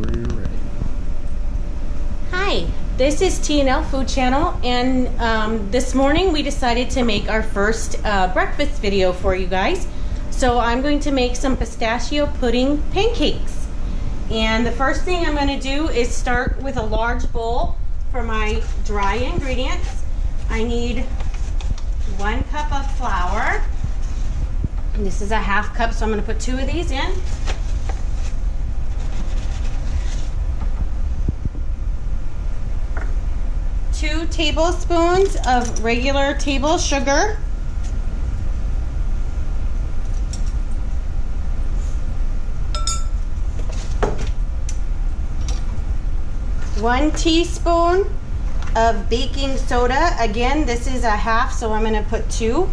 whenever you're ready. Hi, this is T&L Food Channel, and um, this morning we decided to make our first uh, breakfast video for you guys. So I'm going to make some pistachio pudding pancakes. And the first thing I'm going to do is start with a large bowl for my dry ingredients. I need one cup of flour. And this is a half cup, so I'm going to put two of these in. Two tablespoons of regular table sugar. One teaspoon of baking soda. Again, this is a half, so I'm going to put two.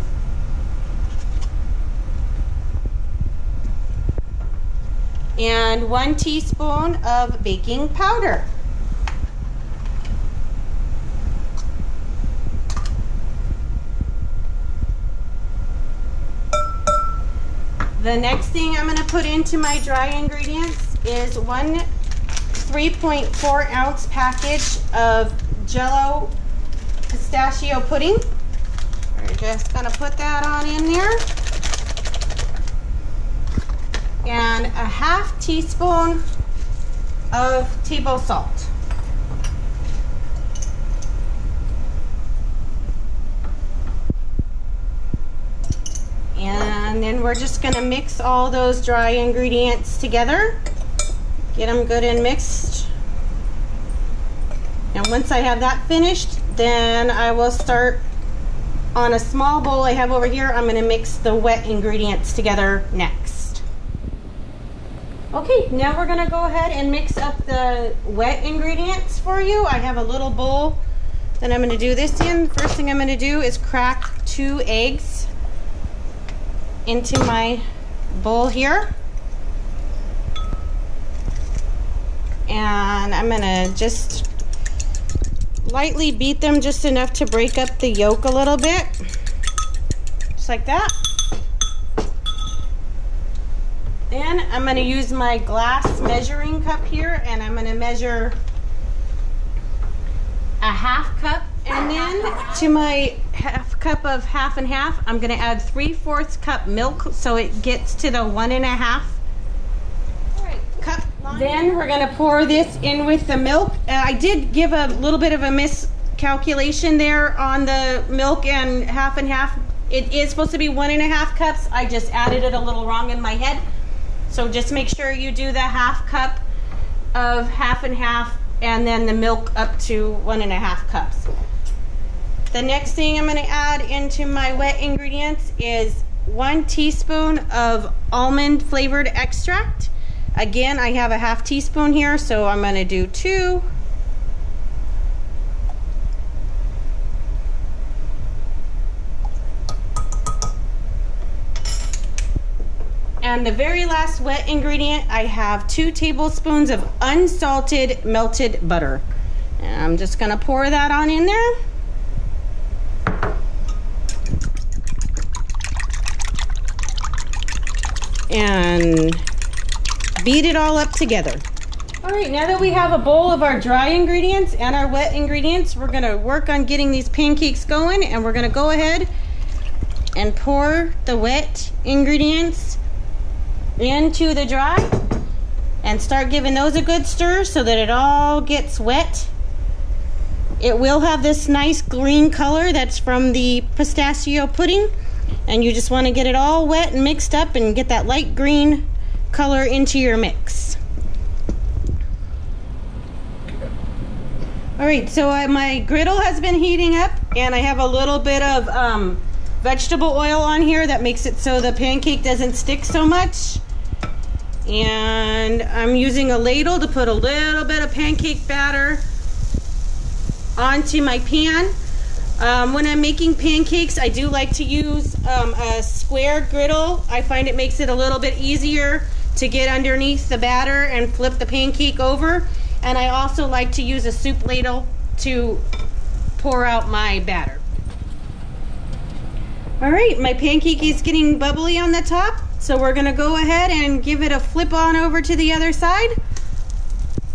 And one teaspoon of baking powder. The next thing I'm going to put into my dry ingredients is one 3.4 ounce package of Jello pistachio pudding. We're just going to put that on in there. And a half teaspoon of table salt. And then we're just gonna mix all those dry ingredients together. Get them good and mixed. And once I have that finished, then I will start on a small bowl I have over here. I'm gonna mix the wet ingredients together next. Okay, now we're gonna go ahead and mix up the wet ingredients for you. I have a little bowl that I'm gonna do this in. First thing I'm gonna do is crack two eggs into my bowl here. And I'm gonna just lightly beat them just enough to break up the yolk a little bit. Just like that. Then I'm gonna use my glass measuring cup here and I'm gonna measure a half cup and then to my half cup of half and half, I'm gonna add three fourths cup milk so it gets to the one and a half cup. Then we're gonna pour this in with the milk. Uh, I did give a little bit of a miscalculation there on the milk and half and half. It is supposed to be one and a half cups. I just added it a little wrong in my head. So just make sure you do the half cup of half and half and then the milk up to one and a half cups. The next thing I'm going to add into my wet ingredients is one teaspoon of almond flavored extract. Again, I have a half teaspoon here, so I'm going to do two. And the very last wet ingredient, I have two tablespoons of unsalted melted butter. And I'm just going to pour that on in there. And beat it all up together. All right, now that we have a bowl of our dry ingredients and our wet ingredients, we're gonna work on getting these pancakes going and we're gonna go ahead and pour the wet ingredients into the dry and start giving those a good stir so that it all gets wet. It will have this nice green color that's from the pistachio pudding and you just want to get it all wet and mixed up and get that light green color into your mix. All right, so uh, my griddle has been heating up and I have a little bit of um, vegetable oil on here that makes it so the pancake doesn't stick so much. And I'm using a ladle to put a little bit of pancake batter onto my pan. Um, when I'm making pancakes, I do like to use um, a square griddle. I find it makes it a little bit easier to get underneath the batter and flip the pancake over. And I also like to use a soup ladle to pour out my batter. All right, my pancake is getting bubbly on the top. So we're gonna go ahead and give it a flip on over to the other side.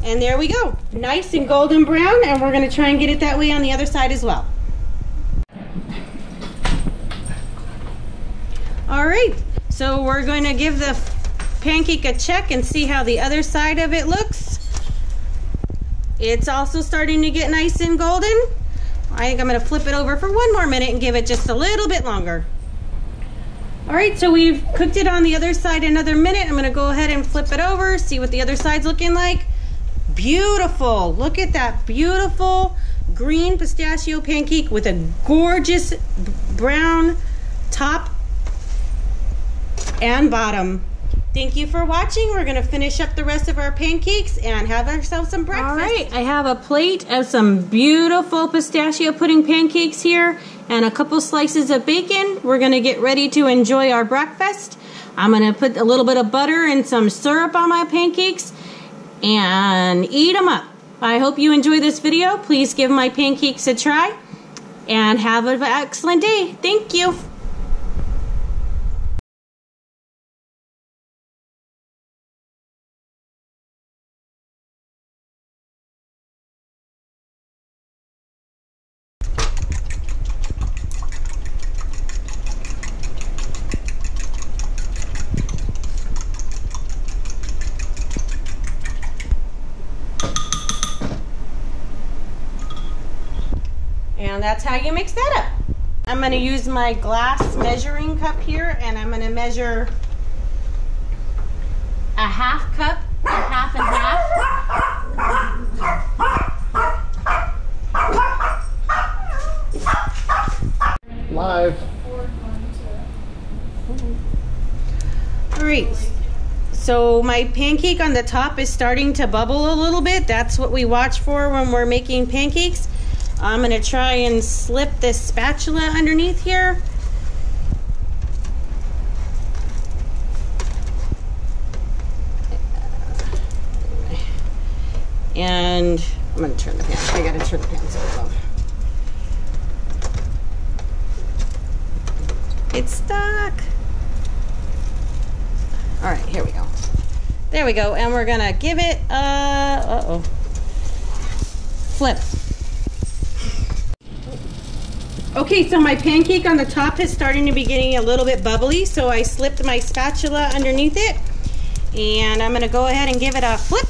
And there we go. Nice and golden brown. And we're going to try and get it that way on the other side as well. All right. So we're going to give the pancake a check and see how the other side of it looks. It's also starting to get nice and golden. I think I'm going to flip it over for one more minute and give it just a little bit longer. All right, so we've cooked it on the other side another minute. I'm gonna go ahead and flip it over, see what the other side's looking like. Beautiful, look at that beautiful green pistachio pancake with a gorgeous brown top and bottom. Thank you for watching. We're gonna finish up the rest of our pancakes and have ourselves some breakfast. All right, I have a plate of some beautiful pistachio pudding pancakes here and a couple slices of bacon. We're gonna get ready to enjoy our breakfast. I'm gonna put a little bit of butter and some syrup on my pancakes and eat them up. I hope you enjoy this video. Please give my pancakes a try and have an excellent day. Thank you. And that's how you mix that up. I'm going to use my glass measuring cup here and I'm going to measure a half cup, a half and half. Live. All right. So my pancake on the top is starting to bubble a little bit. That's what we watch for when we're making pancakes. I'm going to try and slip this spatula underneath here. And I'm going to turn the pan. I got to turn the pan so it's off. It's stuck. All right, here we go. There we go. And we're going to give it a, uh-oh, flip. Okay, so my pancake on the top is starting to be getting a little bit bubbly, so I slipped my spatula underneath it. And I'm gonna go ahead and give it a flip.